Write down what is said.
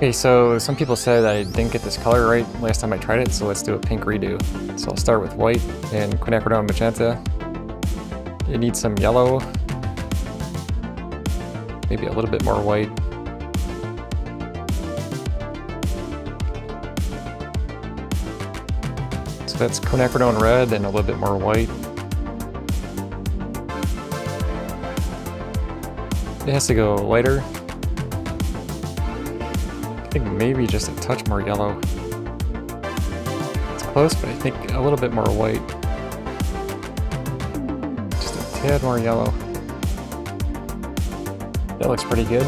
Okay, so some people said I didn't get this color right last time I tried it, so let's do a pink redo. So I'll start with white and quinacridone magenta. It needs some yellow, maybe a little bit more white. So that's quinacridone red and a little bit more white. It has to go lighter I think maybe just a touch more yellow. It's close, but I think a little bit more white. Just a tad more yellow. That looks pretty good.